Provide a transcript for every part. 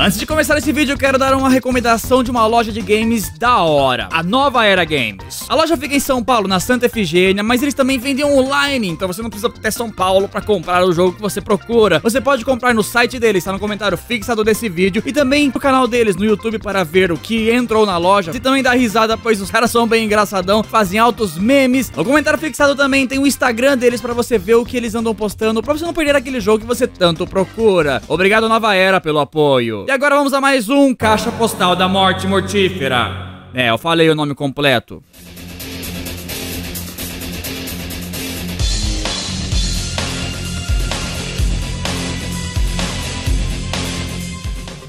Antes de começar esse vídeo, eu quero dar uma recomendação de uma loja de games da hora, a Nova Era Games. A loja fica em São Paulo, na Santa Efigênia, mas eles também vendem online, então você não precisa ter São Paulo pra comprar o jogo que você procura. Você pode comprar no site deles, tá no comentário fixado desse vídeo, e também no canal deles no YouTube para ver o que entrou na loja, e também dar risada, pois os caras são bem engraçadão, fazem altos memes. No comentário fixado também tem o Instagram deles pra você ver o que eles andam postando, pra você não perder aquele jogo que você tanto procura. Obrigado Nova Era pelo apoio. E agora vamos a mais um Caixa Postal da Morte Mortífera. É, eu falei o nome completo.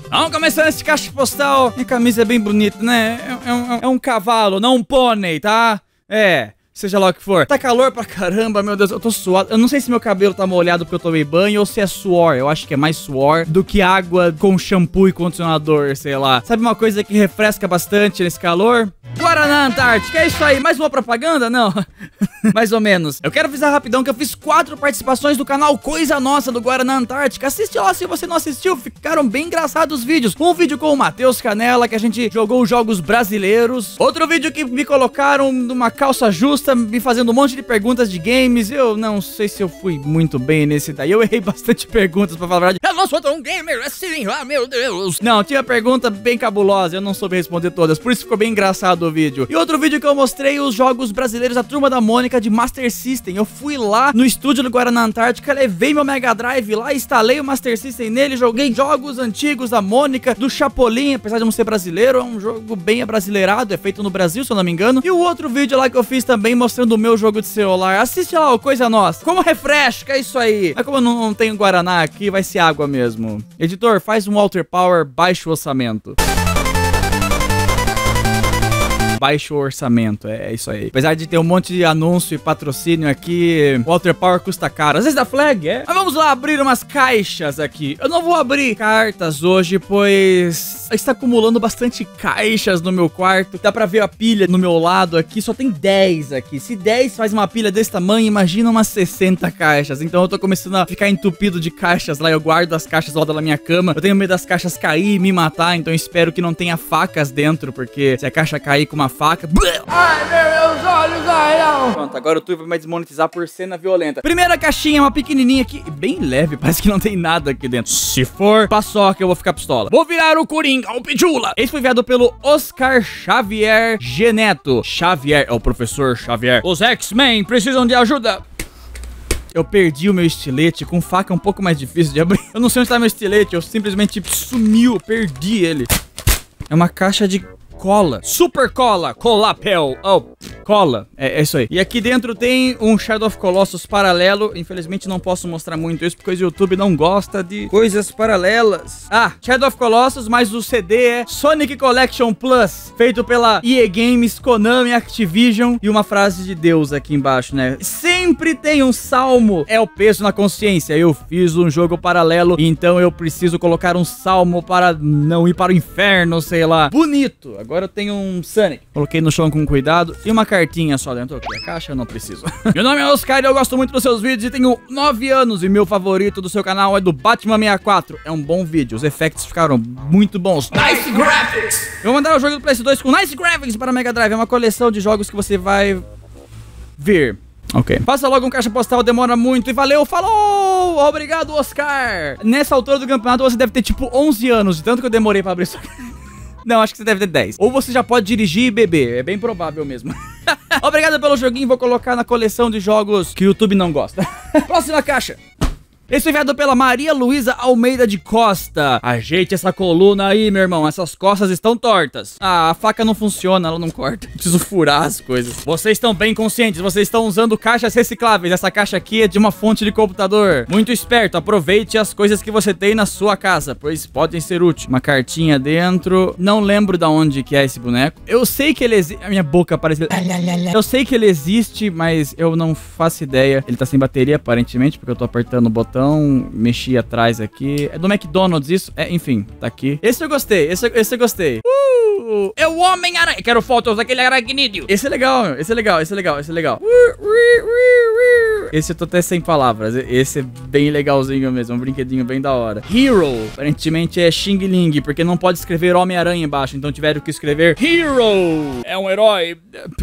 Vamos começar esse caixa postal. Minha camisa é bem bonita, né? É, é é um cavalo, não um pônei, tá? É seja lá o que for. Tá calor pra caramba, meu Deus, eu tô suado. Eu não sei se meu cabelo tá molhado porque eu tomei banho ou se é suor. Eu acho que é mais suor do que água com shampoo e condicionador, sei lá. Sabe uma coisa que refresca bastante nesse calor? Guaraná Antártica, é isso aí. Mais uma propaganda? Não. Mais ou menos. Eu quero avisar rapidão que eu fiz quatro participações do canal Coisa Nossa do Guaraná Antártica. Assiste lá se você não assistiu, ficaram bem engraçados os vídeos. Um vídeo com o Matheus Canela, que a gente jogou jogos brasileiros. Outro vídeo que me colocaram numa calça justa, me fazendo um monte de perguntas de games. Eu não sei se eu fui muito bem nesse daí. Eu errei bastante perguntas, pra falar a verdade. Eu não sou tão gamer assim, ah, meu Deus. Não, tinha pergunta bem cabulosa, eu não soube responder todas. Por isso ficou bem engraçado o vídeo. E outro vídeo que eu mostrei os jogos brasileiros da Turma da Mônica de Master System. Eu fui lá no estúdio do Guaraná Antártica, levei meu Mega Drive lá, instalei o Master System nele, joguei jogos antigos da Mônica, do Chapolin, apesar de não ser brasileiro, é um jogo bem abrasileirado, é feito no Brasil, se eu não me engano. E o outro vídeo lá que eu fiz também mostrando o meu jogo de celular. Assiste lá, coisa nossa. Como refresca é isso aí. Mas como eu não, não tenho Guaraná aqui, vai ser água mesmo. Editor, faz um Walter Power baixo orçamento baixo orçamento. É, é isso aí. Apesar de ter um monte de anúncio e patrocínio aqui, Walter Power custa caro. Às vezes da flag, é. Mas vamos lá abrir umas caixas aqui. Eu não vou abrir cartas hoje, pois está acumulando bastante caixas no meu quarto. Dá pra ver a pilha no meu lado aqui. Só tem 10 aqui. Se 10 faz uma pilha desse tamanho, imagina umas 60 caixas. Então eu tô começando a ficar entupido de caixas lá. Eu guardo as caixas lá da minha cama. Eu tenho medo das caixas cair e me matar. Então espero que não tenha facas dentro. Porque se a caixa cair com uma faca. Ai, meus olhos, ai, não. Pronto, agora o YouTube vai desmonetizar por cena violenta. Primeira caixinha, uma pequenininha aqui, bem leve, parece que não tem nada aqui dentro. Se for paçoca, eu vou ficar pistola. Vou virar o Coringa, o Pijula. Esse foi enviado pelo Oscar Xavier Geneto. Xavier, é o professor Xavier. Os X-Men precisam de ajuda. Eu perdi o meu estilete, com faca é um pouco mais difícil de abrir. Eu não sei onde tá meu estilete, eu simplesmente sumiu, perdi ele. É uma caixa de cola. Super cola. Colapel. Oh, cola. É, é, isso aí. E aqui dentro tem um Shadow of Colossus paralelo. Infelizmente não posso mostrar muito isso porque o YouTube não gosta de coisas paralelas. Ah, Shadow of Colossus, mas o CD é Sonic Collection Plus, feito pela EA Games, Konami, Activision e uma frase de Deus aqui embaixo, né? Sempre tem um salmo. É o peso na consciência. Eu fiz um jogo paralelo, então eu preciso colocar um salmo para não ir para o inferno, sei lá. Bonito. Agora eu tenho um Sonic. Coloquei no chão com cuidado. E uma cartinha só dentro. aqui. A caixa eu não preciso. meu nome é Oscar e eu gosto muito dos seus vídeos e tenho 9 anos. E meu favorito do seu canal é do Batman 64. É um bom vídeo. Os efeitos ficaram muito bons. Nice Graphics! Eu vou mandar o jogo do PS2 com Nice Graphics para Mega Drive. É uma coleção de jogos que você vai ver. Ok. Passa logo um caixa postal, demora muito e valeu, falou! Obrigado, Oscar! Nessa altura do campeonato você deve ter tipo 11 anos, de tanto que eu demorei pra abrir isso aqui. Não, acho que você deve ter 10. Ou você já pode dirigir e beber. É bem provável mesmo. Obrigado pelo joguinho. Vou colocar na coleção de jogos que o YouTube não gosta. Próxima caixa. Esse foi enviado pela Maria Luísa Almeida de Costa. Ajeite essa coluna aí, meu irmão. Essas costas estão tortas. Ah, a faca não funciona, ela não corta. Preciso furar as coisas. Vocês estão bem conscientes, vocês estão usando caixas recicláveis. Essa caixa aqui é de uma fonte de computador. Muito esperto, aproveite as coisas que você tem na sua casa, pois podem ser úteis. Uma cartinha dentro. Não lembro da onde que é esse boneco. Eu sei que ele existe. A minha boca parece. Eu sei que ele existe, mas eu não faço ideia. Ele tá sem bateria, aparentemente, porque eu tô apertando o botão botão, mexi atrás aqui. É do McDonald's isso? É, enfim, tá aqui. Esse eu gostei, esse, esse eu gostei. Uh! É o Homem-Aranha. Quero fotos daquele aracnídeo. Esse é legal, esse é legal, esse é legal, esse é legal. Esse eu tô até sem palavras. Esse é bem legalzinho mesmo, um brinquedinho bem da hora. Hero, aparentemente é Xing Ling, porque não pode escrever Homem-Aranha embaixo, então tiveram que escrever Hero. É um herói,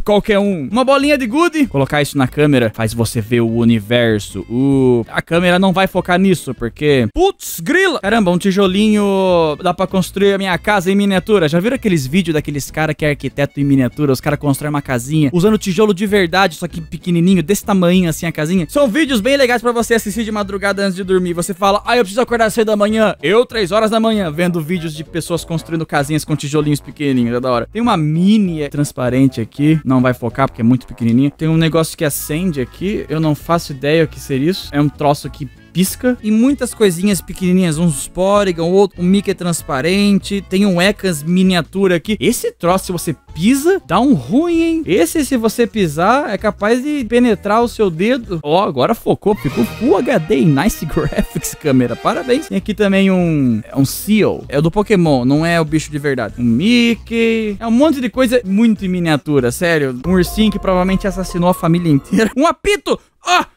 qualquer um. Uma bolinha de gude. Colocar isso na câmera faz você ver o universo. Uh, a câmera não vai focar nisso, porque... Putz, grila! Caramba, um tijolinho dá pra construir a minha casa em miniatura. Já viram aqueles vídeos daqueles caras que é arquiteto em miniatura? Os caras constroem uma casinha usando tijolo de verdade, só que pequenininho, desse tamanho assim a casinha. São vídeos bem legais pra você assistir de madrugada antes de dormir. Você fala, ah, eu preciso acordar cedo da manhã. Eu, três horas da manhã, vendo vídeos de pessoas construindo casinhas com tijolinhos pequenininhos. É da hora. Tem uma mini transparente aqui. Não vai focar porque é muito pequenininho. Tem um negócio que acende aqui. Eu não faço ideia o que seria isso. É um troço que pisca. E muitas coisinhas pequenininhas, uns Porygon, outro, um Mickey transparente. Tem um Ekans miniatura aqui. Esse troço, se você pisa, dá um ruim, hein? Esse, se você pisar, é capaz de penetrar o seu dedo. Ó, oh, agora focou, ficou Full HD Nice Graphics, câmera. Parabéns. Tem aqui também um, um Seal. É o do Pokémon, não é o bicho de verdade. Um Mickey. É um monte de coisa muito em miniatura, sério. Um ursinho que provavelmente assassinou a família inteira. Um apito! Ó! Oh!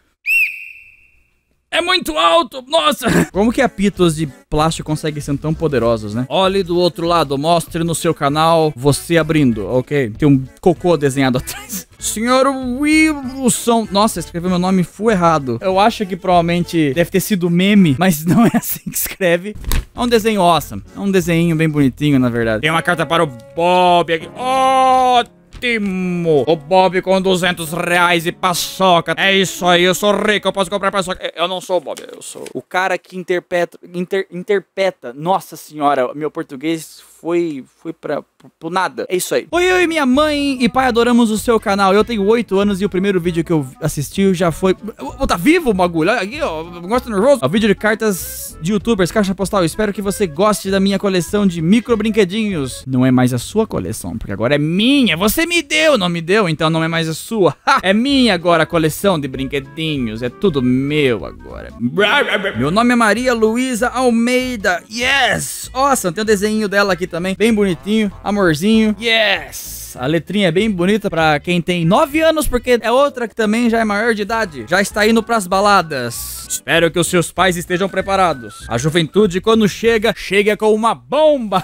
É muito alto! Nossa! Como que apitos de plástico conseguem ser tão poderosos, né? Olhe do outro lado, mostre no seu canal você abrindo, ok? Tem um cocô desenhado atrás. Senhor Wilson. Nossa, escreveu meu nome full errado. Eu acho que provavelmente deve ter sido meme, mas não é assim que escreve. É um desenho awesome. É um desenho bem bonitinho, na verdade. Tem uma carta para o Bob aqui. Oh! Ótimo! O Bob com 200 reais e paçoca. É isso aí, eu sou rico, eu posso comprar paçoca. Eu não sou o Bob, eu sou o cara que interpreta, inter, interpreta. Nossa senhora, meu português foi, foi pra, pro nada. É isso aí. Oi, eu e minha mãe e pai adoramos o seu canal. Eu tenho 8 anos e o primeiro vídeo que eu assisti já foi... Oh, tá vivo o bagulho? Olha aqui, ó. Gosta nervoso? O vídeo de cartas de youtubers, caixa postal. Espero que você goste da minha coleção de micro brinquedinhos. Não é mais a sua coleção, porque agora é minha. Você me deu, não me deu, então não é mais a sua. é minha agora a coleção de brinquedinhos. É tudo meu agora. Meu nome é Maria Luísa Almeida. Yes! Nossa, tem um desenho dela aqui também, bem bonitinho, amorzinho. Yes! A letrinha é bem bonita pra quem tem 9 anos, porque é outra que também já é maior de idade. Já está indo pras baladas. Espero que os seus pais estejam preparados. A juventude, quando chega, chega com uma bomba.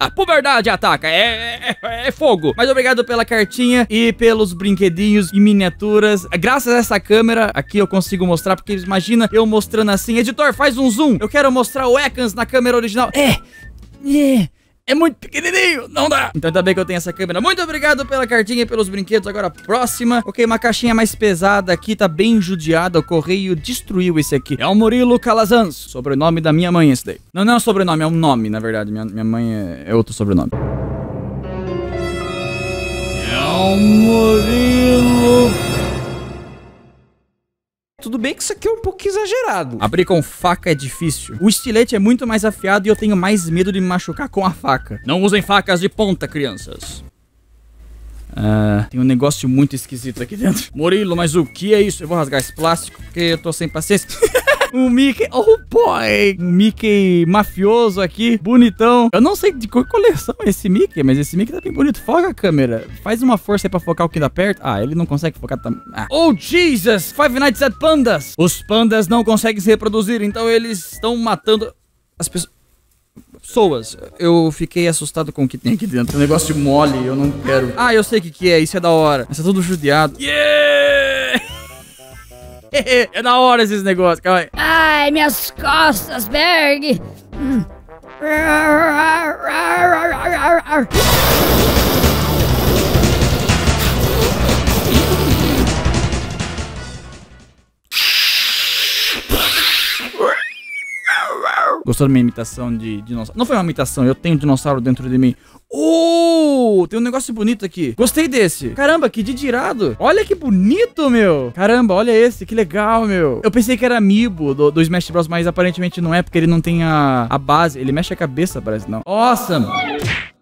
A puberdade ataca, é, é, é, fogo. Mas obrigado pela cartinha e pelos brinquedinhos e miniaturas. Graças a essa câmera aqui eu consigo mostrar, porque imagina eu mostrando assim. Editor, faz um zoom. Eu quero mostrar o Ekans na câmera original. É, Yeah. É muito pequenininho, não dá. Então ainda bem que eu tenho essa câmera. Muito obrigado pela cartinha e pelos brinquedos. Agora próxima. Ok, uma caixinha mais pesada aqui, tá bem judiada. O correio destruiu esse aqui. É o Murilo Calazans. Sobrenome da minha mãe esse daí. Não, não é um sobrenome, é um nome, na verdade. Minha, minha mãe é, é outro sobrenome. É o Murilo tudo bem que isso aqui é um pouco exagerado. Abrir com faca é difícil. O estilete é muito mais afiado e eu tenho mais medo de me machucar com a faca. Não usem facas de ponta, crianças. Uh, tem um negócio muito esquisito aqui dentro. Murilo, mas o que é isso? Eu vou rasgar esse plástico porque eu tô sem paciência. um Mickey, oh boy, um Mickey mafioso aqui, bonitão. Eu não sei de qual coleção é esse Mickey, mas esse Mickey tá bem bonito. Foca a câmera, faz uma força aí pra focar o que dá perto. Ah, ele não consegue focar também. Ah. Oh, Jesus, Five Nights at Pandas. Os pandas não conseguem se reproduzir, então eles estão matando as pessoas pessoas. Eu fiquei assustado com o que tem aqui dentro. Um negócio de mole, eu não quero. Ah, eu sei o que, que é, isso é da hora. Mas tá tudo judiado. Yeah! é da hora esses negócios, calma aí. Ai, minhas costas, Berg. Hum. Gostou da minha imitação de dinossauro? Não foi uma imitação, eu tenho um dinossauro dentro de mim. Uh, tem um negócio bonito aqui. Gostei desse. Caramba, que didirado. Olha que bonito, meu. Caramba, olha esse, que legal, meu. Eu pensei que era amiibo do, do Smash Bros, mas aparentemente não é, porque ele não tem a, a base. Ele mexe a cabeça, parece não. Awesome.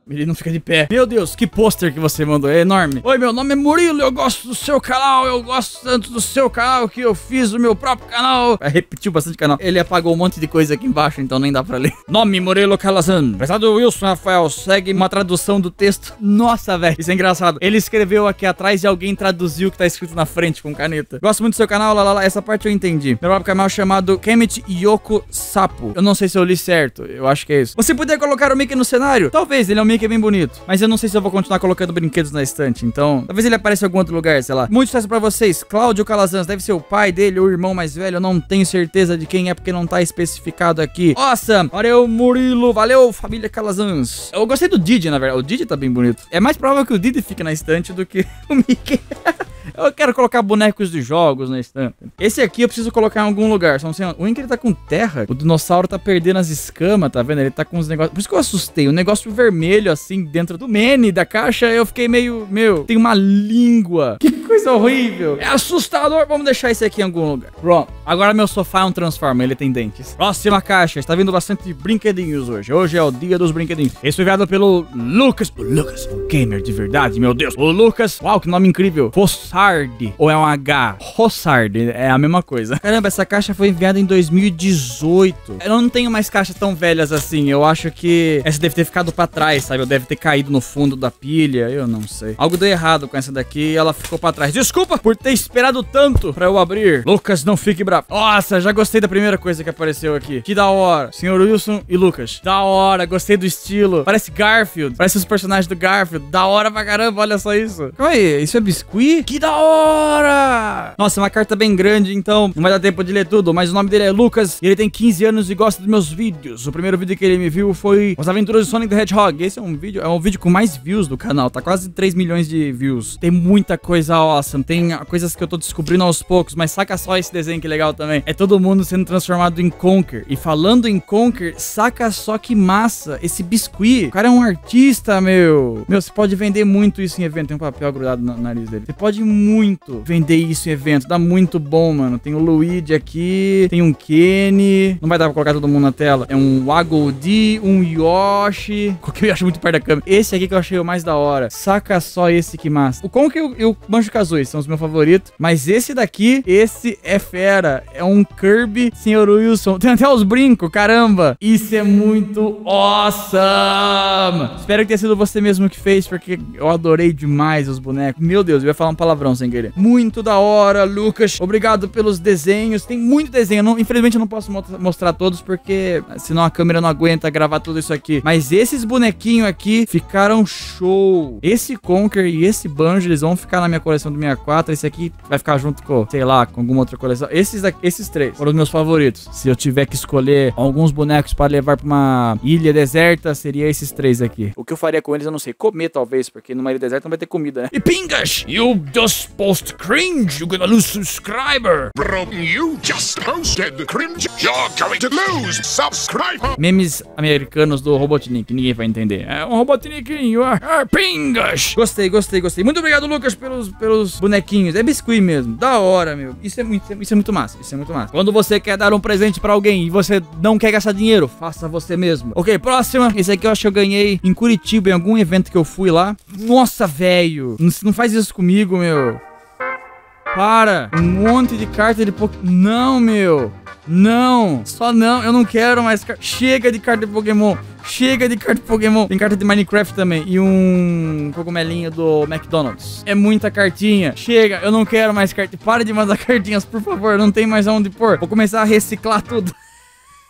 Ele não fica de pé. Meu Deus, que pôster que você mandou. É enorme. Oi, meu nome é Murilo. Eu gosto do seu canal. Eu gosto tanto do seu canal que eu fiz o meu próprio canal. É, repetiu bastante canal. Ele apagou um monte de coisa aqui embaixo, então nem dá pra ler. Nome Murilo Calazan. Prezado Wilson Rafael, segue uma tradução do texto. Nossa, velho. Isso é engraçado. Ele escreveu aqui atrás e alguém traduziu o que tá escrito na frente com caneta. Gosto muito do seu canal. Lá, lá, lá. Essa parte eu entendi. Meu próprio canal é chamado Kemet Yoko Sapo. Eu não sei se eu li certo. Eu acho que é isso. Você poderia colocar o Mickey no cenário? Talvez. Ele é um Mickey bem bonito. Mas eu não sei se eu vou continuar colocando brinquedos na estante. Então, talvez ele apareça em algum outro lugar, sei lá. Muito sucesso pra vocês. Cláudio Calazans. Deve ser o pai dele ou o irmão mais velho. Eu não tenho certeza de quem é porque não tá especificado aqui. Awesome. Valeu, Murilo. Valeu, família Calazans. Eu gostei do Didi, na verdade. O Didi tá bem bonito. É mais provável que o Didi fique na estante do que o Mickey. Eu quero colocar bonecos de jogos na estante. Esse aqui eu preciso colocar em algum lugar. Só não sei. O Inker tá com terra. O dinossauro tá perdendo as escamas, tá vendo? Ele tá com os negócios. Por isso que eu assustei. O um negócio vermelho assim dentro do mene da caixa. Eu fiquei meio. Meu, tem uma língua. Que coisa horrível. É assustador. Vamos deixar esse aqui em algum lugar. Pronto. Agora meu sofá é um transforma. Ele tem dentes. Próxima caixa. Está vindo bastante brinquedinhos hoje. Hoje é o dia dos brinquedinhos. Esse foi enviado pelo Lucas. O Lucas, o gamer de verdade, meu Deus. O Lucas. Uau, que nome incrível. Fossar Rossard ou é um H? Rossard, é a mesma coisa. Caramba, essa caixa foi enviada em 2018. Eu não tenho mais caixas tão velhas assim. Eu acho que essa deve ter ficado pra trás, sabe? Eu deve ter caído no fundo da pilha. Eu não sei. Algo deu errado com essa daqui e ela ficou pra trás. Desculpa por ter esperado tanto pra eu abrir. Lucas, não fique bravo. Nossa, já gostei da primeira coisa que apareceu aqui. Que da hora. Senhor Wilson e Lucas. Da hora, gostei do estilo. Parece Garfield. Parece os personagens do Garfield. Da hora pra caramba, olha só isso. Calma aí, isso é biscuit? Que da hora! Nossa, é uma carta bem grande, então não vai dar tempo de ler tudo, mas o nome dele é Lucas e ele tem 15 anos e gosta dos meus vídeos. O primeiro vídeo que ele me viu foi As Aventuras de Sonic the Hedgehog. Esse é um vídeo, é um vídeo com mais views do canal, tá quase 3 milhões de views. Tem muita coisa awesome, tem coisas que eu tô descobrindo aos poucos, mas saca só esse desenho que legal também. É todo mundo sendo transformado em Conker. E falando em Conker, saca só que massa esse biscuit. O cara é um artista, meu. Meu, você pode vender muito isso em evento. Tem um papel grudado no nariz dele. Você pode muito vender isso em evento. Dá muito bom, mano. Tem o Luigi aqui, tem um Kenny. Não vai dar pra colocar todo mundo na tela. É um Agodi, um Yoshi. Qual que eu acho muito perto da câmera? Esse aqui que eu achei o mais da hora. Saca só esse que massa. O que eu, eu manjo Kazooie, são os meus favoritos. Mas esse daqui, esse é fera. É um Kirby, Senhor Wilson. Tem até os brincos, caramba. Isso é muito awesome. Espero que tenha sido você mesmo que fez, porque eu adorei demais os bonecos. Meu Deus, eu ia falar um palavrão sem querer. Muito da hora, Lucas. Obrigado pelos desenhos. Tem muito desenho. Não, infelizmente eu não posso mostrar todos, porque senão a câmera não aguenta gravar tudo isso aqui. Mas esses bonequinhos aqui ficaram show. Esse Conker e esse Banjo, eles vão ficar na minha coleção do 64. Esse aqui vai ficar junto com, sei lá, com alguma outra coleção. Esses, daqui, esses três foram os meus favoritos. Se eu tiver que escolher alguns bonecos para levar pra uma ilha deserta, seria esses três aqui. O que eu faria com eles, eu não sei. Comer, talvez, porque numa ilha deserta não vai ter comida, né? E pingas! You just post cringe, you're gonna lose subscriber! Bro, you just posted cringe. You're going to lose subscriber. Memes americanos do Robotnik, ninguém vai entender. É um Robotnikinho, ah, ah, pingas! Gostei, gostei, gostei. Muito obrigado, Lucas, pelos, pelos bonequinhos. É biscuit mesmo. Da hora, meu. Isso é, muito, isso é muito massa. Isso é muito massa. Quando você quer dar um presente pra alguém e você não quer gastar dinheiro, faça você mesmo. Ok, próxima. Esse aqui eu acho que eu ganhei em Curitiba, em algum evento que eu fui lá. Nossa, velho. Não, não faz isso comigo, meu. Para. Um monte de carta de Pokémon. Não, meu. Não. Só não. Eu não quero mais. Chega de carta de Pokémon. Chega de carta de Pokémon. Tem carta de Minecraft também. E um cogumelinho do McDonald's. É muita cartinha. Chega. Eu não quero mais carta. Para de mandar cartinhas, por favor. Não tem mais aonde pôr. Vou começar a reciclar tudo.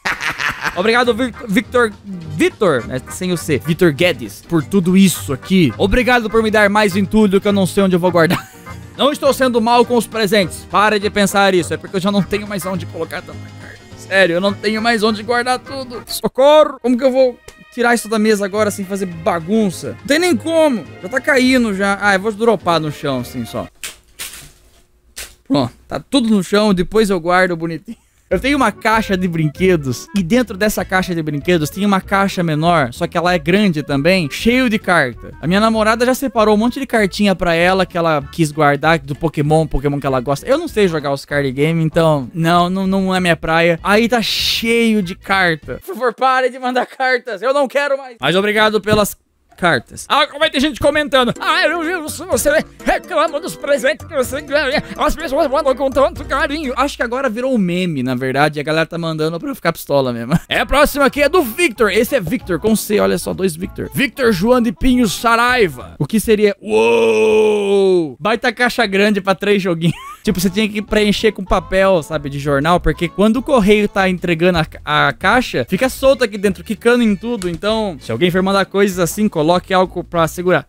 Obrigado, Victor. Victor, né, sem o C. Victor Guedes, por tudo isso aqui. Obrigado por me dar mais entulho que eu não sei onde eu vou guardar. Não estou sendo mal com os presentes. Pare de pensar isso. É porque eu já não tenho mais onde colocar tanta carta. Sério, eu não tenho mais onde guardar tudo. Socorro! Como que eu vou tirar isso da mesa agora sem fazer bagunça? Não tem nem como. Já tá caindo já. Ah, eu vou dropar no chão assim só. Pronto, tá tudo no chão. Depois eu guardo bonitinho. Eu tenho uma caixa de brinquedos e dentro dessa caixa de brinquedos tem uma caixa menor, só que ela é grande também, cheio de carta. A minha namorada já separou um monte de cartinha para ela que ela quis guardar do Pokémon, Pokémon que ela gosta. Eu não sei jogar os card game, então não, não, não é minha praia. Aí tá cheio de carta. Por favor, pare de mandar cartas. Eu não quero mais. Mas obrigado pelas cartas. Ah, vai ter gente comentando. Ah, eu, eu, você reclama dos presentes que você ganha. As pessoas mandam com tanto carinho. Acho que agora virou um meme, na verdade. E a galera tá mandando pra eu ficar pistola mesmo. É, a próxima aqui é do Victor. Esse é Victor, com C, olha só, dois Victor. Victor João de Pinho Saraiva. O que seria... Uou! Baita caixa grande pra três joguinhos. Tipo, você tinha que preencher com papel, sabe, de jornal, porque quando o correio tá entregando a, a caixa, fica solto aqui dentro, quicando em tudo. Então, se alguém for mandar coisas assim, coloque algo pra segurar.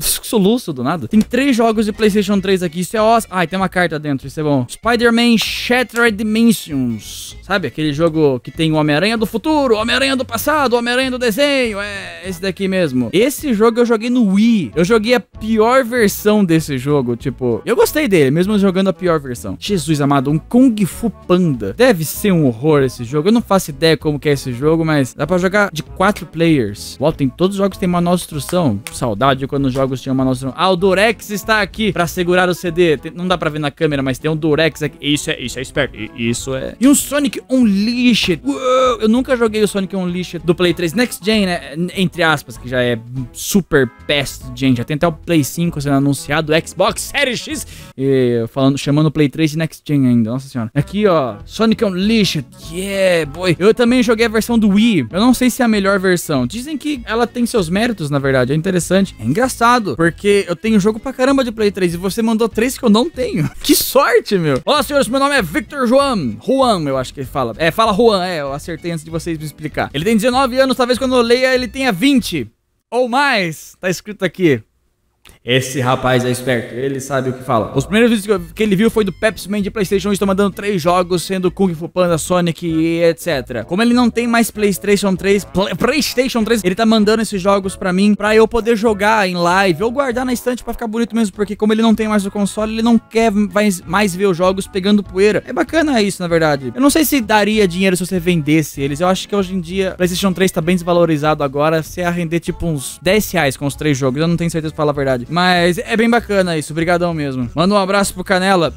Soluço do nada. Tem três jogos de PlayStation 3 aqui. Isso é ótimo. Ai, tem uma carta dentro. Isso é bom. Spider-Man Shattered Dimensions. Sabe? Aquele jogo que tem o Homem-Aranha do futuro, Homem-Aranha do passado, Homem-Aranha do desenho. É esse daqui mesmo. Esse jogo eu joguei no Wii. Eu joguei a pior versão desse jogo. Tipo, eu gostei dele, mesmo jogando a pior versão. Jesus amado, um Kung Fu Panda. Deve ser um horror esse jogo. Eu não faço ideia como que é esse jogo, mas dá pra jogar de quatro players. Uau, tem todos os jogos que tem manual de instrução. Saudade quando os jogos manual de instrução. Ah, o Durex está aqui pra segurar o CD. Tem- não dá pra ver na câmera, mas tem um Durex aqui. Isso é, isso é esperto. Isso é. E um Sonic Unleashed. Uou, eu nunca joguei o Sonic Unleashed do Play 3 Next Gen, né? Entre aspas, que já é super past gen. Já tem até o Play 5 sendo anunciado, Xbox Series X. E falando, chamando o Play 3 de Next Gen ainda. Nossa senhora. Aqui, ó. Sonic Unleashed. Yeah, boy. Eu também joguei a versão do Wii. Eu não sei se é a melhor versão. Dizem que ela tem seus méritos, na verdade. É interessante. É engraçado. Porque eu tenho jogo pra caramba de Play 3 e você mandou três que eu não tenho. Que sorte, meu. Olá, senhores. Meu nome é Victor Juan. Juan, eu acho que ele fala. É, fala Juan. É, eu acertei antes de vocês me explicar. Ele tem 19 anos. Talvez quando eu leia ele tenha 20. Ou mais. Tá escrito aqui. Esse rapaz é esperto, ele sabe o que fala. Os primeiros vídeos que, ele viu foi do Pepsi Man de PlayStation. Estou mandando três jogos, sendo Kung Fu Panda, Sonic e etc. Como ele não tem mais PlayStation 3, Pla- PlayStation 3, ele tá mandando esses jogos pra mim pra eu poder jogar em live ou guardar na estante pra ficar bonito mesmo. Porque como ele não tem mais o console, ele não quer mais, mais ver os jogos pegando poeira. É bacana isso, na verdade. Eu não sei se daria dinheiro se você vendesse eles. Eu acho que hoje em dia PlayStation 3 tá bem desvalorizado agora. Ia render tipo uns 10 reais com os três jogos. Eu não tenho certeza pra falar a verdade. Mas é bem bacana isso. Obrigadão mesmo. Manda um abraço pro Canela.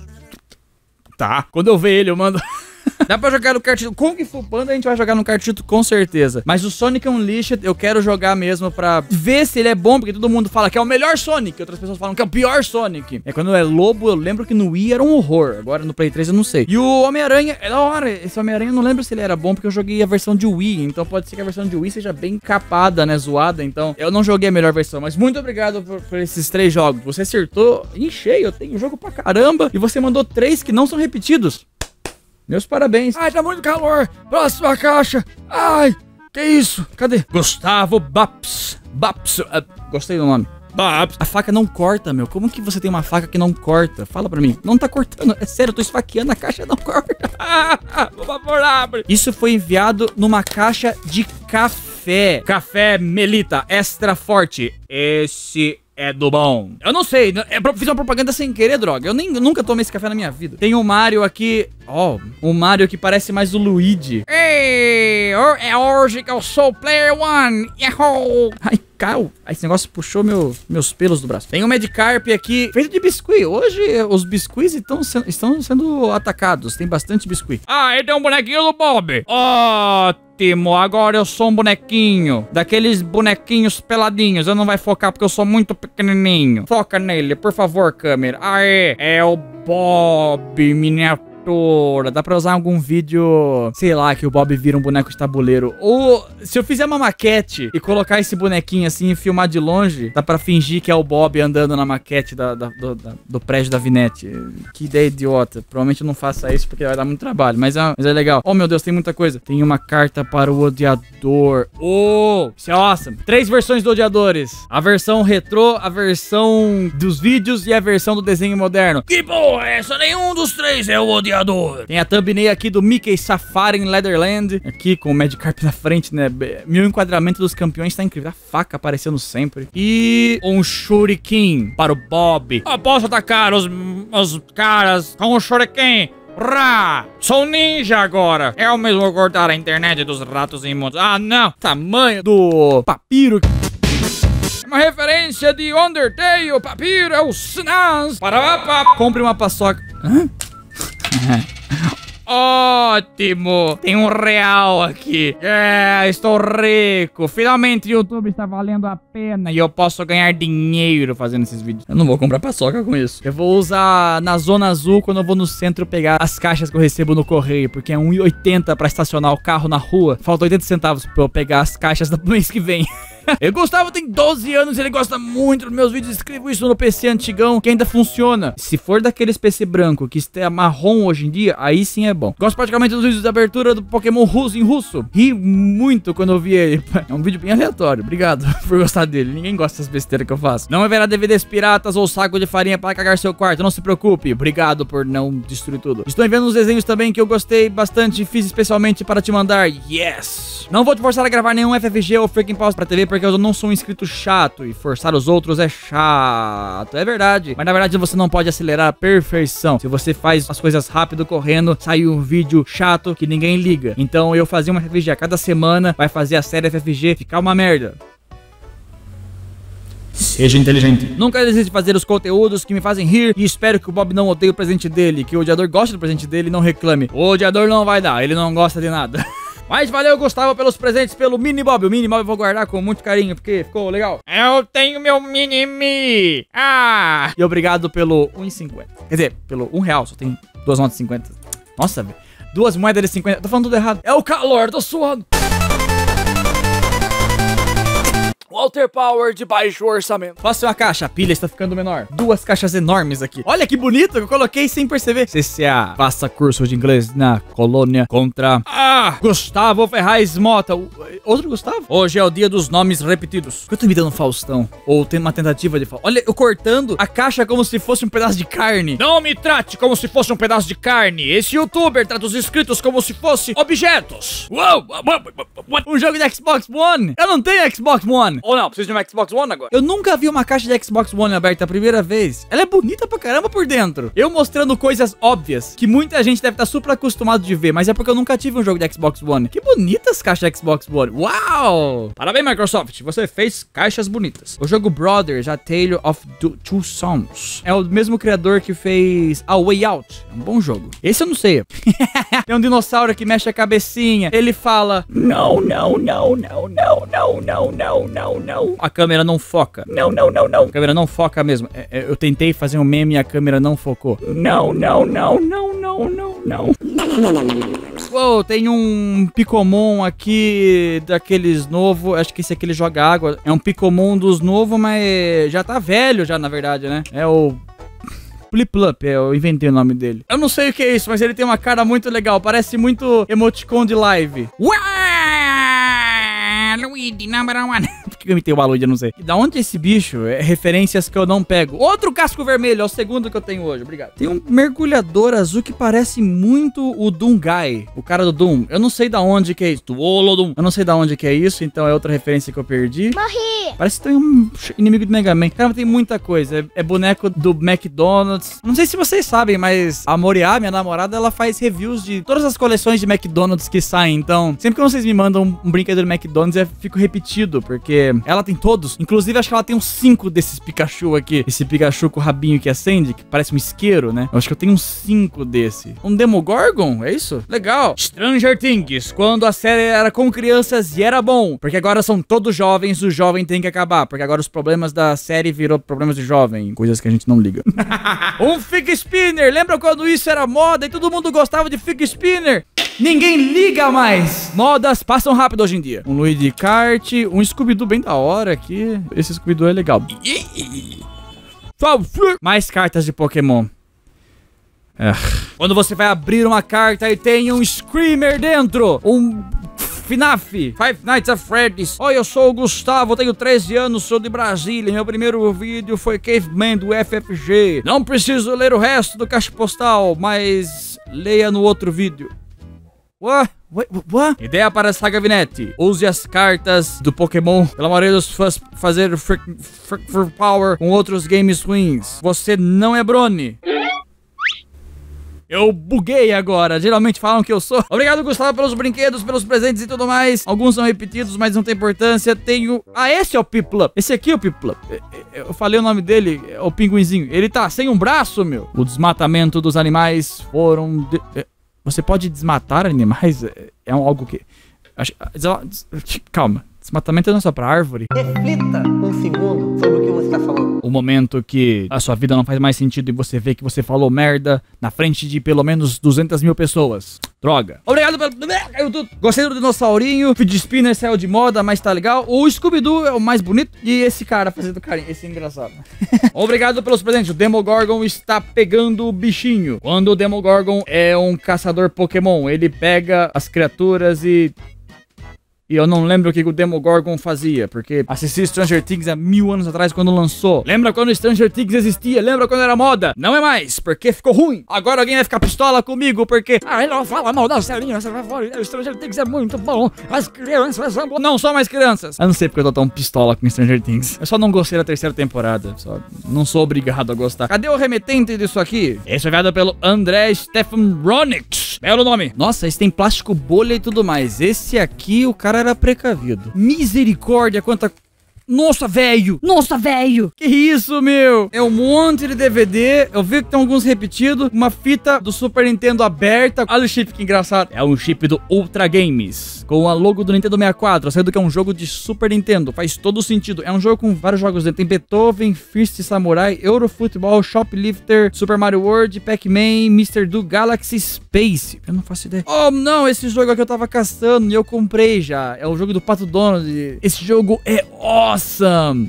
Tá. Quando eu ver ele, eu mando. Dá pra jogar no cartito. Kung Fu Panda a gente vai jogar no cartito com certeza. Mas o Sonic Unleashed eu quero jogar mesmo pra ver se ele é bom, porque todo mundo fala que é o melhor Sonic. Outras pessoas falam que é o pior Sonic. É quando é lobo, eu lembro que no Wii era um horror. Agora no Play 3 eu não sei. E o Homem-Aranha, é da hora. Esse Homem-Aranha eu não lembro se ele era bom, porque eu joguei a versão de Wii. Então pode ser que a versão de Wii seja bem capada, né? Zoada. Então eu não joguei a melhor versão. Mas muito obrigado por, por esses três jogos. Você acertou em cheio. Eu tenho jogo pra caramba. E você mandou três que não são repetidos. Meus parabéns. Ai, tá muito calor. Próxima caixa. Ai, que isso? Cadê? Gustavo Baps. Baps. ah, gostei do nome. Baps. A faca não corta, meu. Como que você tem uma faca que não corta? Fala pra mim. Não tá cortando. É sério, eu tô esfaqueando a caixa não corta. Por favor, abre. Isso foi enviado numa caixa de café. Café Melita Extra Forte. Esse é do bom. Eu não sei, é, fiz uma propaganda sem querer, droga. Eu nem, nunca tomei esse café na minha vida. Tem o Mario aqui. Ó, o Mario que parece mais o Luigi. Ei, é hoje que eu sou o Player One. Yahoo! Ai, Cal, esse negócio puxou meu- meus pelos do braço. Tem um Medicarp aqui, feito de biscuit. Hoje os biscuits estão, sen- estão sendo atacados. Tem bastante biscuit. Ah, e tem um bonequinho do Bob. Ótimo, agora eu sou um bonequinho. Daqueles bonequinhos peladinhos. Eu não vai focar porque eu sou muito pequenininho. Foca nele, por favor, câmera. Aê, é o Bob miniatura. Dá pra usar algum vídeo, sei lá, que o Bob vira um boneco de tabuleiro. Ou se eu fizer uma maquete e colocar esse bonequinho assim e filmar de longe, dá pra fingir que é o Bob andando na maquete da- da- do, da- do prédio da Vinete. Que ideia idiota. Provavelmente eu não faça isso porque vai dar muito trabalho, mas é, mas é legal. Oh meu Deus, tem muita coisa. Tem uma carta para o odiador. Oh, isso é awesome. Três versões do Odiadores: a versão retrô, a versão dos vídeos e a versão do desenho moderno. Que porra essa? Nenhum dos três é o odiador. Tem a thumbnail aqui do Mickey Safari em Leatherland. Aqui com o Magikarp na frente, né? Meu enquadramento dos campeões tá incrível. A faca aparecendo sempre. E um Shuriken para o Bob. Eu posso atacar os, os caras com o Shuriken. Rá! Sou ninja agora! É o mesmo cortar a internet dos ratos imundos. Ah, não! Tamanho do papiro. Uma referência de Undertale. Papiro é o para. Compre uma paçoca. Hã? Ótimo! Tem um real aqui. É, estou rico. Finalmente o YouTube está valendo a pena e eu posso ganhar dinheiro fazendo esses vídeos. Eu não vou comprar paçoca com isso. Eu vou usar na zona azul quando eu vou no centro pegar as caixas que eu recebo no correio, porque é 1,80 pra estacionar o carro na rua. Falta 80 centavos pra eu pegar as caixas do mês que vem. E Gustavo tem 12 anos, ele gosta muito dos meus vídeos. Escrevo isso no PC antigão que ainda funciona. Se for daqueles PC branco que está marrom hoje em dia, aí sim é bom. Gosto praticamente dos vídeos de abertura do Pokémon russo em russo. Ri muito quando eu vi ele. É um vídeo bem aleatório. Obrigado por gostar dele. Ninguém gosta das besteiras que eu faço. Não haverá DVDs piratas ou saco de farinha para cagar seu quarto. Não se preocupe. Obrigado por não destruir tudo. Estou enviando uns desenhos também que eu gostei bastante e fiz especialmente para te mandar. Yes! Não vou te forçar a gravar nenhum FFG ou Freaking Pause pra TV porque eu não sou um inscrito chato e forçar os outros é chato. É verdade. Mas na verdade você não pode acelerar a perfeição. Se você faz as coisas rápido correndo, sai um vídeo chato que ninguém liga. Então eu fazia uma FFG a cada semana, vai fazer a série FFG ficar uma merda. Seja inteligente. Nunca desiste de fazer os conteúdos que me fazem rir e espero que o Bob não odeie o presente dele, que o odiador goste do presente dele e não reclame. O odiador não vai dar, ele não gosta de nada. Mas valeu, Gustavo, pelos presentes, pelo Mini Bob. O Mini Bob eu vou guardar com muito carinho, porque ficou legal. Eu tenho meu Mini Me. Ah! E obrigado pelo 1,50. Quer dizer, pelo 1 real, só tem duas notas de 50. Nossa, velho. Duas moedas de 50. Tô falando tudo errado. É o calor, tô suando. Walter Power de baixo orçamento. Faça uma caixa, a pilha está ficando menor. Duas caixas enormes aqui. Olha que bonito que eu coloquei sem perceber. CCA, faça curso de inglês na colônia contra... Ah, Gustavo Ferraz Mota. O- Outro Gustavo? Hoje é o dia dos nomes repetidos. Eu tô me dando Faustão. Ou tem uma tentativa de Faustão. Olha, eu cortando a caixa como se fosse um pedaço de carne. Não me trate como se fosse um pedaço de carne. Esse youtuber trata os inscritos como se fosse objetos. Uou! Um jogo de Xbox One? Eu não tenho Xbox One. Ou não, preciso de um Xbox One agora. Eu nunca vi uma caixa de Xbox One aberta a primeira vez. Ela é bonita pra caramba por dentro. Eu mostrando coisas óbvias que muita gente deve estar super acostumado de ver, mas é porque eu nunca tive um jogo de Xbox One. Que bonitas caixas de Xbox One. Uau! Parabéns, Microsoft. Você fez caixas bonitas. O jogo Brothers, A Tale of Do- Two Sons. É o mesmo criador que fez A Way Out. É um bom jogo. Esse eu não sei. Tem um dinossauro que mexe a cabecinha. Ele fala: Não, não, não, não, não, não, não, não, não, não. A câmera não foca. Não, não, não, não. A câmera não foca mesmo. É, é, eu tentei fazer um meme e a câmera não focou. Não, não, não, não, não, não, não. Uou, tem um Picomon aqui daqueles novo. Acho que esse aqui ele joga água. É um Picomon dos novos, mas já tá velho já, na verdade, né? É o Pliplup, é, eu inventei o nome dele. Eu não sei o que é isso, mas ele tem uma cara muito legal. Parece muito emoticon de live. Ué, Luigi, number one. Por que eu imitei o Aluigi? Eu não sei. E da onde é esse bicho? É referências que eu não pego. Outro casco vermelho, é o segundo que eu tenho hoje. Obrigado. Tem um mergulhador azul que parece muito o Doom Guy, o cara do Doom. Eu não sei da onde que é isso. Tuolo Doom. Eu não sei da onde que é isso, então é outra referência que eu perdi. Morri! Parece que tem um inimigo do Mega Man. Cara, tem muita coisa. É, é boneco do McDonald's. Não sei se vocês sabem, mas a Moriá, minha namorada, ela faz reviews de todas as coleções de McDonald's que saem. Então, sempre que vocês me mandam um, brinquedo do McDonald's, eu fico repetido, porque ela tem todos. Inclusive, acho que ela tem uns cinco desses Pikachu aqui. Esse Pikachu com o rabinho que acende, que parece um isqueiro, né? Eu acho que eu tenho uns cinco desse. Um Demogorgon? É isso? Legal. Stranger Things, quando a série era com crianças e era bom. Porque agora são todos jovens, o jovem tem que acabar. Porque agora os problemas da série virou problemas de jovem. Coisas que a gente não liga. um Fig Spinner! Lembra quando isso era moda e todo mundo gostava de Fig Spinner? Ninguém liga mais! Modas passam rápido hoje em dia. Um Luigi Kart, um Scooby-Doo bem da hora aqui. Esse Scooby-Doo é legal. Mais cartas de Pokémon. Quando você vai abrir uma carta e tem um Screamer dentro, um FNAF, Five Nights at Freddy's. Oi, eu sou o Gustavo, tenho 13 anos, sou de Brasília. Meu primeiro vídeo foi Caveman do FFG. Não preciso ler o resto do caixa postal, mas leia no outro vídeo. What? What? What? Ideia para essa gabinete. Use as cartas do Pokémon pela maioria dos fãs fazer Freak Power com outros games ruins. Você não é Brony. Eu buguei agora. Geralmente falam que eu sou. Obrigado, Gustavo, pelos brinquedos, pelos presentes e tudo mais. Alguns são repetidos, mas não tem importância. Tenho. Ah, esse é o Piplup. Esse aqui é o Piplup. Eu falei o nome dele, é o pinguinzinho. Ele tá sem um braço, meu. O desmatamento dos animais foram. de- é, Você pode desmatar animais? É, é algo que. acho- Calma. Desmatamento não é só pra árvore. Reflita um segundo sobre o que você está falando. O momento que a sua vida não faz mais sentido e você vê que você falou merda na frente de pelo menos 200 mil pessoas. Droga. Obrigado pelo. Caiu tudo. Gostei do dinossaurinho. Feed spinner saiu de moda, mas tá legal. O Scooby-Doo é o mais bonito. E esse cara fazendo carinho. Esse é engraçado. Obrigado pelos presentes. O Demogorgon está pegando o bichinho. Quando o Demogorgon é um caçador Pokémon, ele pega as criaturas e e eu não lembro o que o Demogorgon fazia, porque assisti Stranger Things há mil anos atrás quando lançou. Lembra quando Stranger Things existia? Lembra quando era moda? Não é mais, porque ficou ruim. Agora alguém vai ficar pistola comigo, porque... Ah, ele não fala mal da Celinha, Stranger Things é muito bom, as crianças são. Não são mais crianças. Eu não sei porque eu tô tão pistola com Stranger Things. Eu só não gostei da terceira temporada. Só não sou obrigado a gostar. Cadê o remetente disso aqui? Esse é enviado pelo André Stefan Ronix. Belo nome. Nossa, esse tem plástico bolha e tudo mais. Esse aqui, o cara era precavido. Misericórdia, quanta... Nossa, velho! Nossa, velho! Que isso, meu? É um monte de DVD. Eu vi que tem alguns repetidos. Uma fita do Super Nintendo aberta. Olha o chip que engraçado. É um chip do Ultra Games. Com a logo do Nintendo 64. Sendo que é um jogo de Super Nintendo. Faz todo sentido. É um jogo com vários jogos dentro. Tem Beethoven, Fist Samurai, Eurofutebol, Shoplifter, Super Mario World, Pac-Man, Mr. Do, Galaxy Space. Eu não faço ideia. Oh, não. Esse jogo aqui eu tava caçando e eu comprei já. É o jogo do Pato Donald. Esse jogo é awesome.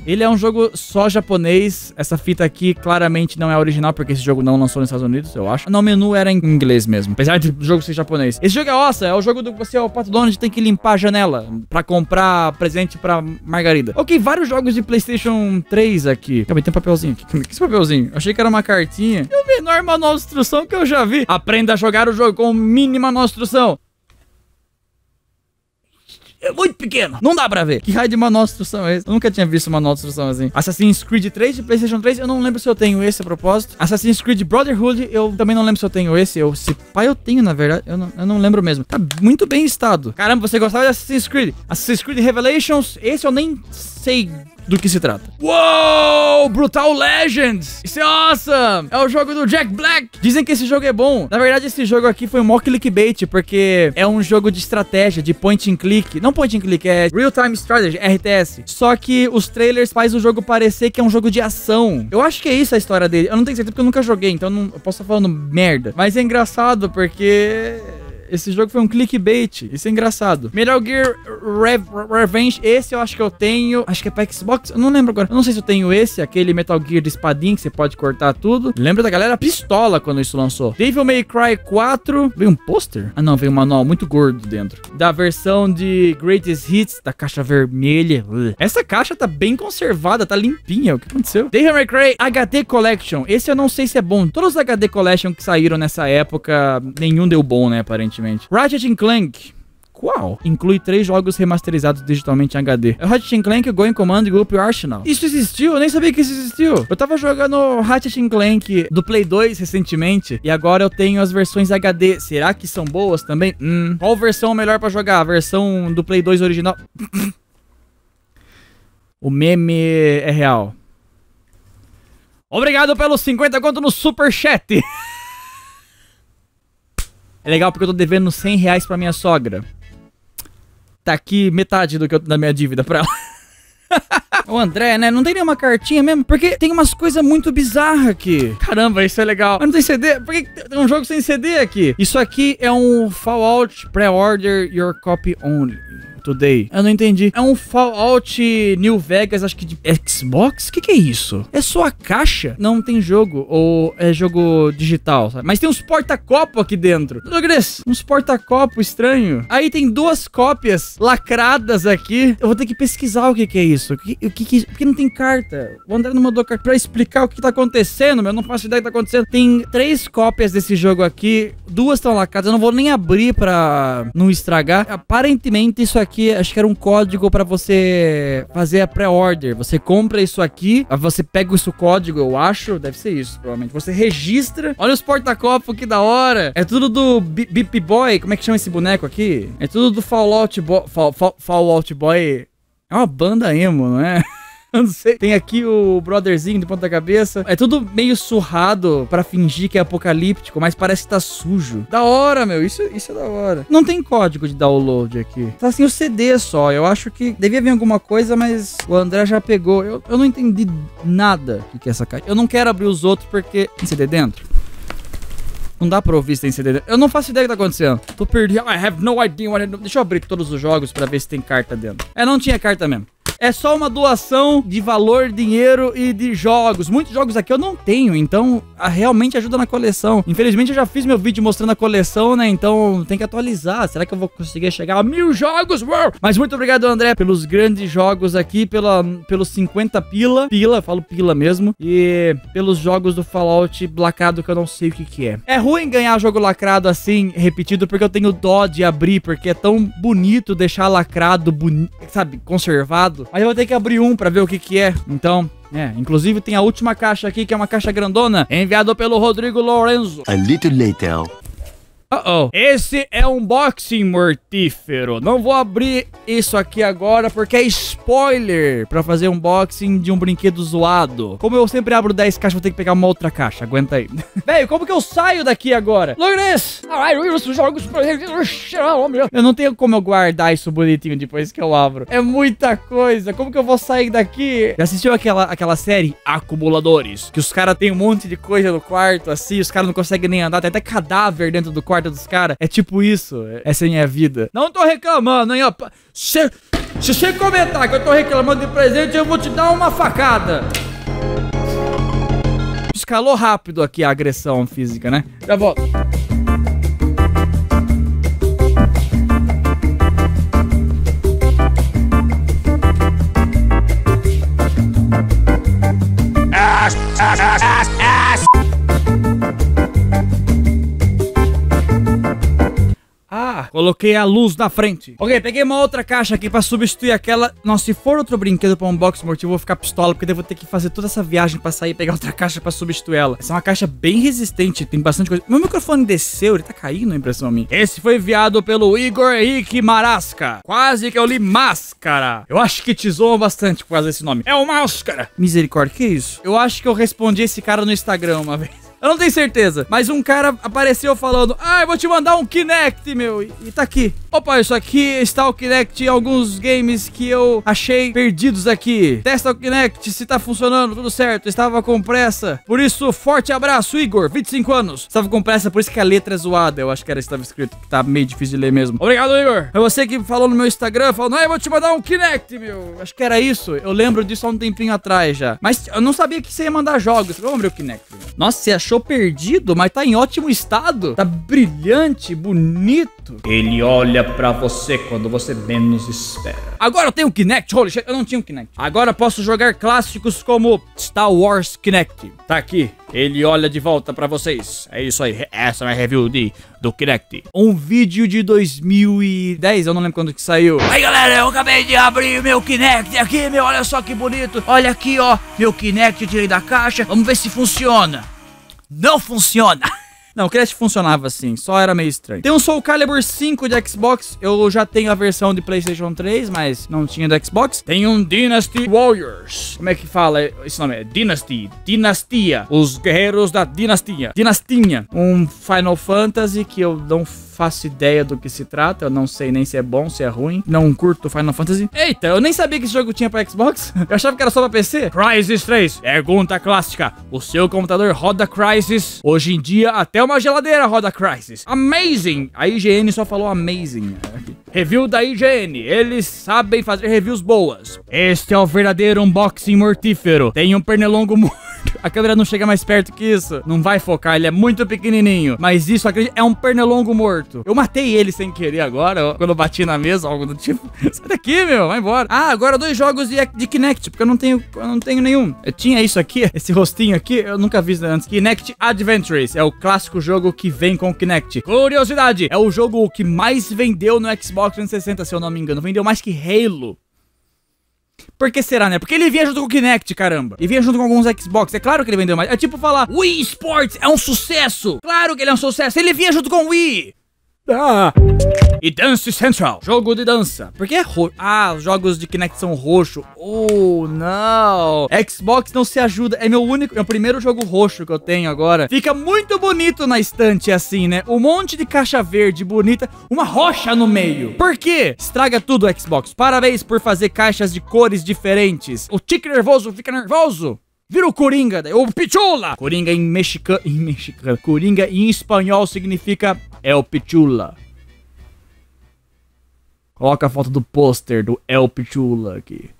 Ele é um jogo só japonês. Essa fita aqui claramente não é original, porque esse jogo não lançou nos Estados Unidos, eu acho. Não, o menu era em inglês mesmo. Apesar de o jogo ser japonês. Esse jogo é awesome. É o jogo do você é o Pato Donald tem que limpar a janela pra comprar presente pra Margarida. Ok, vários jogos de PlayStation 3 aqui. Calma, tem um papelzinho aqui. Que esse papelzinho? Eu achei que era uma cartinha. É o menor manual de instrução que eu já vi. Aprenda a jogar o jogo com mínima manual de instrução. É muito pequeno. Não dá pra ver. Que raio de manual de instrução é esse? Eu nunca tinha visto manual de instrução assim. Assassin's Creed 3 de PlayStation 3, eu não lembro se eu tenho esse a propósito. Assassin's Creed Brotherhood, eu também não lembro se eu tenho esse. Eu, se pai eu tenho, na verdade. Eu não, eu não lembro mesmo. Tá muito bem estado. Caramba, você gostava de Assassin's Creed? Assassin's Creed Revelations, esse eu nem sei do que se trata. Uou! Brutal Legends! Isso é awesome! É o jogo do Jack Black! Dizem que esse jogo é bom. Na verdade, esse jogo aqui foi um mó clickbait, porque é um jogo de estratégia, de point and click. Não point and click, é Real Time Strategy, RTS. Só que os trailers faz o jogo parecer que é um jogo de ação. Eu acho que é isso a história dele. Eu não tenho certeza porque eu nunca joguei, então não, eu posso estar falando merda. Mas é engraçado porque esse jogo foi um clickbait. Isso é engraçado. Metal Gear Rev- Revenge, esse eu acho que eu tenho. Acho que é pra Xbox. Eu não lembro agora. Eu não sei se eu tenho esse, aquele Metal Gear de espadinha que você pode cortar tudo. Lembra da galera pistola quando isso lançou. Devil May Cry 4. Veio um pôster? Ah, não, veio um manual muito gordo dentro. Da versão de Greatest Hits, da caixa vermelha. Essa caixa tá bem conservada, tá limpinha. O que aconteceu? Devil May Cry HD Collection. Esse eu não sei se é bom. Todos os HD Collection que saíram nessa época, nenhum deu bom, né, aparentemente. Ratchet and Clank. Qual? Inclui três jogos remasterizados digitalmente em HD. É o Ratchet Clank, Going Command e Golp Arsenal. Isso existiu? Eu nem sabia que isso existiu. Eu tava jogando Ratchet Clank do Play 2 recentemente e agora eu tenho as versões HD. Será que são boas também? Hum. Qual versão é melhor pra jogar? A versão do Play 2 original? o meme é real. Obrigado pelos 50 conto no Super Chat. É legal porque eu tô devendo 100 reais pra minha sogra. Tá aqui metade do que eu, da minha dívida pra ela. O André, né? Não tem nenhuma cartinha mesmo? Porque tem umas coisas muito bizarras aqui. Caramba, isso é legal. Mas não tem CD? Por que que tem um jogo sem CD aqui? Isso aqui é um Fallout Pre-Order Your Copy Only. Today. Eu não entendi. É um Fallout New Vegas, acho que de Xbox? O que, que é isso? É só a caixa? Não tem jogo. Ou é jogo digital, sabe? Mas tem uns porta-copo aqui dentro. This. Uns porta-copo estranho. Aí tem duas cópias lacradas aqui. Eu vou ter que pesquisar o que, que é isso. O que, o que, que não tem carta. O André não mandou carta pra explicar o que tá acontecendo, meu. Eu não faço ideia do que tá acontecendo. Tem três cópias desse jogo aqui. Duas estão lacradas. Eu não vou nem abrir pra não estragar. Aparentemente, isso aqui acho que era um código pra você fazer a pré-order. Você compra isso aqui, você pega esse código, eu acho. Deve ser isso, provavelmente. Você registra. Olha os porta-copos, que da hora. É tudo do Bi- Beep Boy. Como é que chama esse boneco aqui? É tudo do Fallout Fall- Fallout Boy. É uma banda emo, não é? Não sei. Tem aqui o brotherzinho de ponta cabeça. É tudo meio surrado pra fingir que é apocalíptico, mas parece que tá sujo. Da hora, meu. Isso, isso é da hora. Não tem código de download aqui. Tá assim o CD só. Eu acho que devia vir alguma coisa, mas o André já pegou. Eu, eu não entendi nada o que, é essa caixa. Eu não quero abrir os outros porque tem CD dentro. Não dá pra ouvir se tem CD. Eu não faço ideia do que tá acontecendo. Tô perdido. I have no idea do. Deixa eu abrir todos os jogos pra ver se tem carta dentro. É, não tinha carta mesmo. É só uma doação de valor, dinheiro e de jogos. Muitos jogos aqui eu não tenho, então a, realmente ajuda na coleção. Infelizmente eu já fiz meu vídeo mostrando a coleção, né? Então tem que atualizar. Será que eu vou conseguir chegar a mil jogos? Uau! Mas muito obrigado, André, pelos grandes jogos aqui, pela, pelos 50 pila. Pila, falo pila mesmo. E pelos jogos do Fallout lacrado que eu não sei o que que é. É ruim ganhar jogo lacrado assim, repetido, porque eu tenho dó de abrir, porque é tão bonito deixar lacrado, boni sabe, conservado. Mas eu vou ter que abrir um pra ver o que que é. Então, é, inclusive tem a última caixa aqui, que é uma caixa grandona, enviado pelo Rodrigo Lorenzo. A little later. Uh-oh. Esse é um unboxing mortífero. Não vou abrir isso aqui agora porque é spoiler pra fazer unboxing de um brinquedo zoado. Como eu sempre abro 10 caixas, vou ter que pegar uma outra caixa. Aguenta aí. Velho, como que eu saio daqui agora? Look at this! Caralho, os jogos. Eu não tenho como eu guardar isso bonitinho depois que eu abro. É muita coisa. Como que eu vou sair daqui? Já assistiu aquela, aquela série Acumuladores? Que os caras têm um monte de coisa no quarto, assim, os caras não conseguem nem andar. Tem até cadáver dentro do quarto dos caras. É tipo isso. Essa é minha vida. Não tô reclamando, hein? ó. Se, se você comentar que eu tô reclamando de presente, eu vou te dar uma facada. Escalou rápido aqui a agressão física, né? Já volto. Ass, ass, ass, ass, coloquei a luz na frente. Ok, peguei uma outra caixa aqui pra substituir aquela. Nossa, se for outro brinquedo pra unboxing mortivo, eu vou ficar pistola, porque eu vou ter que fazer toda essa viagem pra sair e pegar outra caixa pra substituir ela. Essa é uma caixa bem resistente, tem bastante coisa. Meu microfone desceu, ele tá caindo, a impressão minha. Esse foi enviado pelo Igor Henrique Marasca. Quase que eu li máscara. Eu acho que te zoam bastante por causa desse nome. É o Máscara. Misericórdia, que isso? Eu acho que eu respondi esse cara no Instagram uma vez. Eu não tenho certeza, mas um cara apareceu falando: Ah, eu vou te mandar um Kinect, meu. E, e tá aqui. Opa, isso aqui está o Kinect alguns games que eu achei perdidos aqui. Testa o Kinect se tá funcionando, tudo certo. Estava com pressa. Por isso, forte abraço, Igor, 25 anos. Estava com pressa, por isso que a letra é zoada. Eu acho que era estava escrito, que tá meio difícil de ler mesmo. Obrigado, Igor. É você que falou no meu Instagram, falando: Ah, eu vou te mandar um Kinect, meu. Acho que era isso. Eu lembro disso há um tempinho atrás já. Mas eu não sabia que você ia mandar jogos. Vamos abrir o Kinect. Meu. Nossa, você achou perdido, mas tá em ótimo estado. Tá brilhante, bonito. Ele olha pra você quando você menos espera. Agora eu tenho Kinect, holy shit, eu não tinha um Kinect. Agora posso jogar clássicos como Star Wars Kinect. Tá aqui. Ele olha de volta pra vocês. É isso aí. Essa é a review de, do Kinect. Um vídeo de 2010, eu não lembro quando que saiu. Aí galera, eu acabei de abrir meu Kinect aqui, meu. Olha só que bonito. Olha aqui, ó. Meu Kinect eu tirei da caixa. Vamos ver se funciona. Não funciona. Não, o Kinect funcionava assim, só era meio estranho. Tem um Soul Calibur 5 de Xbox, eu já tenho a versão de PlayStation 3, mas não tinha do Xbox. Tem um Dynasty Warriors. Como é que fala esse nome? É Dynasty. Dinastia. Os guerreiros da dinastia. Dinastinha. Um Final Fantasy que eu não faço ideia do que se trata. Eu não sei nem se é bom, se é ruim. Não curto Final Fantasy. Eita, eu nem sabia que esse jogo tinha pra Xbox. Eu achava que era só pra PC. Crysis 3. Pergunta clássica. O seu computador roda Crysis? Hoje em dia, até uma geladeira roda Crysis. Amazing. A IGN só falou amazing. Review da IGN. Eles sabem fazer reviews boas. Este é o verdadeiro unboxing mortífero. Tem um pernilongo morto. A câmera não chega mais perto que isso. Não vai focar, ele é muito pequenininho. Mas isso, acredito, é um pernilongo morto. Eu matei ele sem querer agora, ó, quando eu bati na mesa, algo do tipo. Sai daqui, meu, vai embora. Ah, agora dois jogos de, de Kinect, porque eu não tenho, eu não tenho nenhum. Eu tinha isso aqui, esse rostinho aqui, eu nunca vi isso antes. Kinect Adventures é o clássico jogo que vem com Kinect. Curiosidade, é o jogo que mais vendeu no Xbox 360, se eu não me engano. Vendeu mais que Halo. Por que será, né? Porque ele vinha junto com o Kinect, caramba. E vinha junto com alguns Xbox. É claro que ele vendeu mais. É tipo falar, Wii Sports é um sucesso. Claro que ele é um sucesso. Ele vinha junto com o Wii. Ah. E Dance Central, jogo de dança. Por que é roxo? Ah, os jogos de Kinect são roxo. Oh, não. Xbox não se ajuda. É meu único, é o primeiro jogo roxo que eu tenho agora. Fica muito bonito na estante assim, né? Um monte de caixa verde bonita, uma rocha no meio. Por quê? Estraga tudo Xbox. Parabéns por fazer caixas de cores diferentes. O tique nervoso fica nervoso. Vira o Coringa, daí, o Pichula! Coringa em mexicano, em mexicano. Coringa em espanhol significa El Pichula. Coloca a foto do pôster do El Pichula aqui.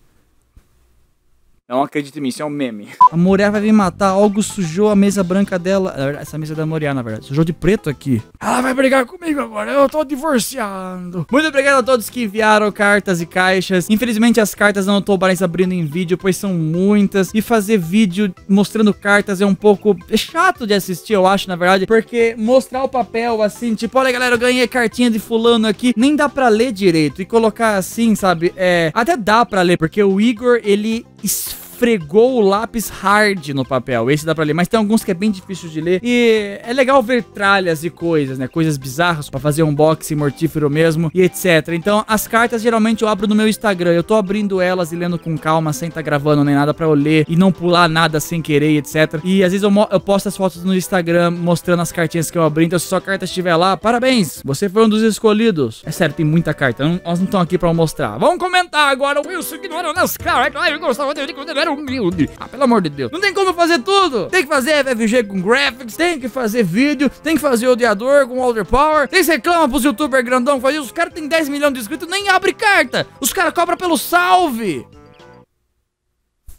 Não acredita em mim, isso é um meme. A Moriá vai vir matar, algo sujou a mesa branca dela. Essa mesa é da Moriá, na verdade. Sujou de preto aqui. Ela vai brigar comigo agora, eu tô divorciando. Muito obrigado a todos que enviaram cartas e caixas. Infelizmente as cartas não tô mais abrindo em vídeo, pois são muitas. E fazer vídeo mostrando cartas é um pouco chato de assistir, eu acho, na verdade. Porque mostrar o papel assim, tipo, olha galera, eu ganhei cartinha de fulano aqui. Nem dá pra ler direito. E colocar assim, sabe? É. Até dá pra ler, porque o Igor, ele is esfregou o lápis hard no papel. Esse dá pra ler, mas tem alguns que é bem difícil de ler. E é legal ver tralhas e coisas, né? Coisas bizarras pra fazer unboxing mortífero mesmo e etc. Então, as cartas geralmente eu abro no meu Instagram. Eu tô abrindo elas e lendo com calma, sem tá gravando nem nada pra eu ler e não pular nada sem querer etc. E às vezes eu, eu posto as fotos no Instagram mostrando as cartinhas que eu abri. Então, se sua carta estiver lá, parabéns! Você foi um dos escolhidos. É sério, tem muita carta. Não- nós não estamos aqui pra mostrar. Vamos comentar agora. O Wilson ignorou nas caras. Eu gostava ele era humilde. Ah, pelo amor de Deus. Não tem como fazer tudo. Tem que fazer FFG com graphics, tem que fazer vídeo, tem que fazer odiador com Walter Power. Tem que reclama pros youtubers grandão que faz isso. Os caras têm 10 milhões de inscritos nem abre carta. Os caras cobram pelo salve.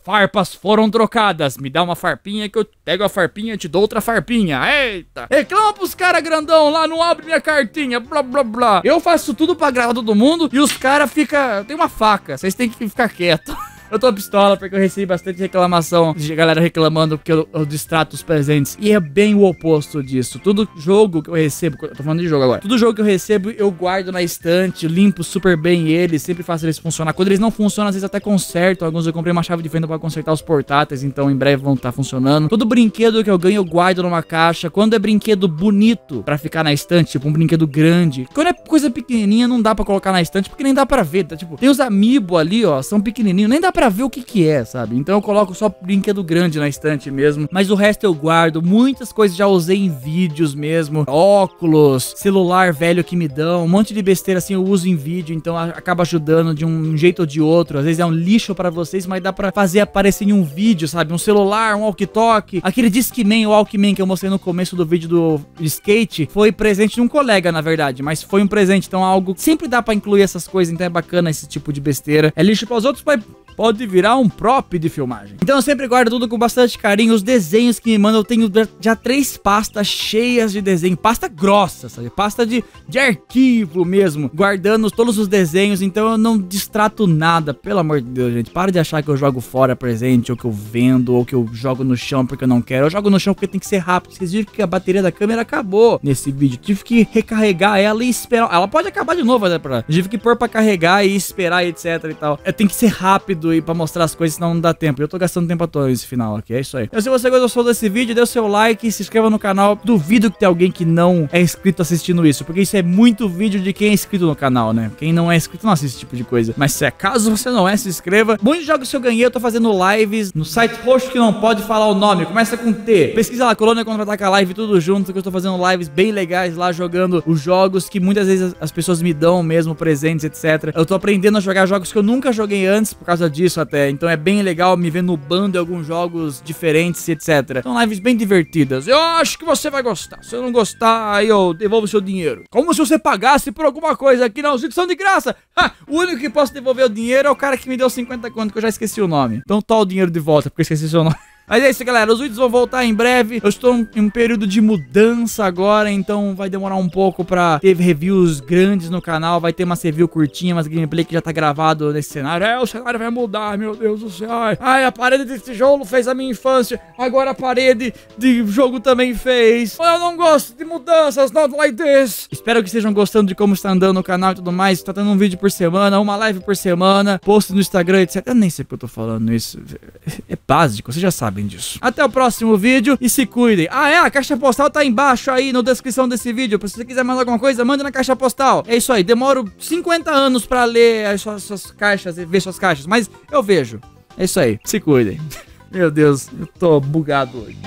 Farpas foram trocadas. Me dá uma farpinha que eu pego a farpinha e te dou outra farpinha. Eita! Reclama pros caras grandão lá, não abre minha cartinha. Blá blá blá. Eu faço tudo pra agradar todo mundo e os caras ficam. Tem uma faca. Vocês têm que ficar quietos. Eu tô pistola porque eu recebi bastante reclamação de galera reclamando porque eu, eu distrato os presentes. E é bem o oposto disso. Todo jogo que eu recebo, eu tô falando de jogo agora. Todo jogo que eu recebo, eu guardo na estante, limpo super bem eles, sempre faço eles funcionar. Quando eles não funcionam, às vezes até conserto. Alguns eu comprei uma chave de fenda pra consertar os portáteis, então em breve vão estar funcionando. Todo brinquedo que eu ganho, eu guardo numa caixa. Quando é brinquedo bonito pra ficar na estante, tipo um brinquedo grande. Quando é coisa pequenininha, não dá pra colocar na estante porque nem dá pra ver. Tá? Tipo, tem os amiibo ali, ó, são pequenininhos, nem dá pra ver o que que é, sabe? Então eu coloco só brinquedo grande na estante mesmo. Mas o resto eu guardo. Muitas coisas já usei em vídeos mesmo. Óculos, celular velho que me dão, um monte de besteira assim eu uso em vídeo, então acaba ajudando de um jeito ou de outro. Às vezes é um lixo pra vocês, mas dá pra fazer aparecer em um vídeo, sabe? Um celular, um walkie-talkie. Aquele Discman, o Walkman que eu mostrei no começo do vídeo do skate, foi presente de um colega, na verdade, mas foi um presente, então é algo sempre dá pra incluir essas coisas, então é bacana esse tipo de besteira. É lixo pros outros, mas pode virar um prop de filmagem. Então eu sempre guardo tudo com bastante carinho. Os desenhos que me mandam, eu tenho já três pastas cheias de desenho. Pasta grossa, sabe? Pasta de, de arquivo mesmo. Guardando todos os desenhos. Então eu não distrato nada. Pelo amor de Deus, gente. Para de achar que eu jogo fora presente, ou que eu vendo, ou que eu jogo no chão porque eu não quero. Eu jogo no chão porque tem que ser rápido. Vocês viram que a bateria da câmera acabou nesse vídeo. Tive que recarregar ela e esperar. Ela pode acabar de novo, né? Pra... Tive que pôr pra carregar e esperar, etc e tal. Eu tenho que ser rápido e pra mostrar as coisas, senão não dá tempo. Eu tô gastando tempo à toa nesse final aqui, é isso aí. Então, se você gostou desse vídeo, dê o seu like, se inscreva no canal. Duvido que tenha alguém que não é inscrito assistindo isso, porque isso é muito vídeo de quem é inscrito no canal, né? Quem não é inscrito não assiste esse tipo de coisa. Mas se acaso você não é, se inscreva. Muitos jogos que eu ganhei, eu tô fazendo lives no site roxo que não pode falar o nome, começa com T. Pesquisa lá, Colônia Contra-Ataca Live, tudo junto, que eu tô fazendo lives bem legais lá, jogando os jogos que muitas vezes as pessoas me dão mesmo, presentes, etc. Eu tô aprendendo a jogar jogos que eu nunca joguei antes, por causa disso até. Então é bem legal me ver no bando em alguns jogos diferentes, etc. São lives bem divertidas. Eu acho que você vai gostar. Se eu não gostar, aí eu devolvo seu dinheiro. Como se você pagasse por alguma coisa aqui, não. Os são de graça. Ha! O único que posso devolver o dinheiro é o cara que me deu 50 conto, que eu já esqueci o nome. Então tá o dinheiro de volta, porque eu esqueci seu nome. Mas é isso, galera. Os vídeos vão voltar em breve. Eu estou em um período de mudança agora, então vai demorar um pouco pra ter reviews grandes no canal. Vai ter uma review curtinha, mas gameplay que já tá gravado nesse cenário. É, o cenário vai mudar, meu Deus do céu. Ai, a parede de tijolo fez a minha infância. Agora a parede de jogo também fez. Eu não gosto de mudanças, not like this. Espero que estejam gostando de como está andando o canal e tudo mais. Tá dando um vídeo por semana, uma live por semana, post no Instagram, etc. Eu nem sei porque eu tô falando isso. É básico, você já sabe sabem disso. Até o próximo vídeo e se cuidem. Ah, é, a caixa postal tá embaixo aí na descrição desse vídeo. Se você quiser mandar alguma coisa, manda na caixa postal. É isso aí, demoro 50 anos pra ler as suas, suas caixas e ver suas caixas, mas eu vejo. É isso aí, se cuidem. Meu Deus, eu tô bugado hoje.